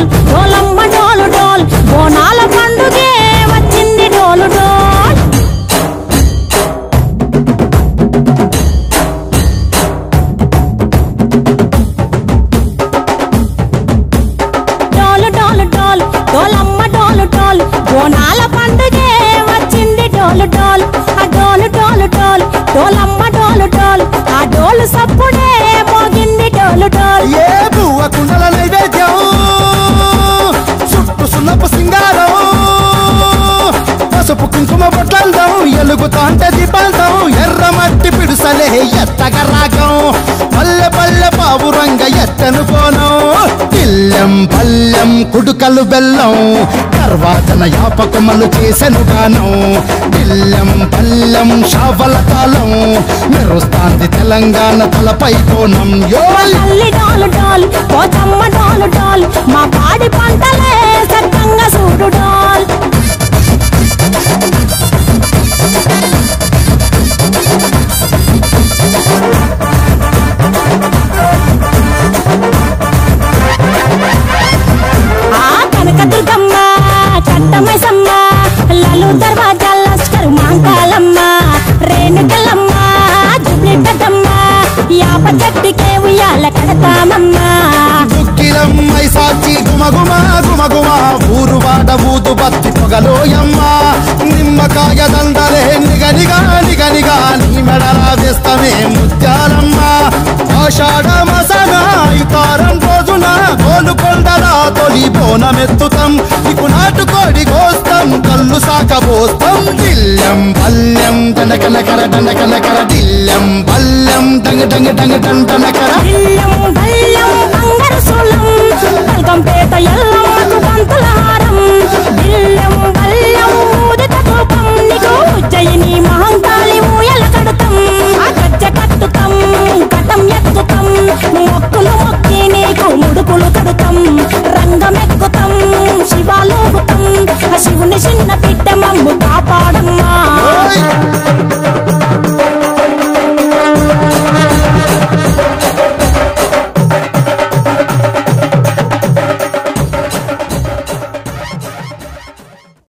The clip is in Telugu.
ढोल ढोलम బొట్లందం బంధం ఎర్ర మట్టి పిడుసలే ఎత్తగ రాగం పల్లె పల్లె పావురంగ ఎత్తను కోనం పిల్లం పల్లెం కుడుకలు బెల్లం తర్వాతన యాపకమలు చేసెను గానం. పిల్లం పల్లెం షావల కాలం మెరుస్తాంది తెలంగాణ తలపై కోణం. యో తల్లి డోలు డోల్ మా కట్టమైసమ్మ లలు దర్వాజా లస్కరు మాంకాలమ్మ రేణుకలమ్మ జుబ్లి పెద్దమ్మ యాప చెట్టుకే ఉయ్యాల కడతామమ్మ. దుఃఖిలం సాచి గుమగుమ గుమగుమ ఊరు వాడ ఊదు బత్తి పొగలోయమ్మ. నిమ్మకాయ దండలే నిగనిగా నిగనిగా నీ మెడలా వేస్తమే ముత్యాలమ్మ. ఆషాఢ కళ్ళు దిల్లం బల్లం దండకనకర దండకనకర దిల్లం పల్లెం డంగ డంగ దంగ డండనకర బిల్లం బల్లం బంగారు చిన్న బిడ్డ మమ్ము కాపాడమ్మా.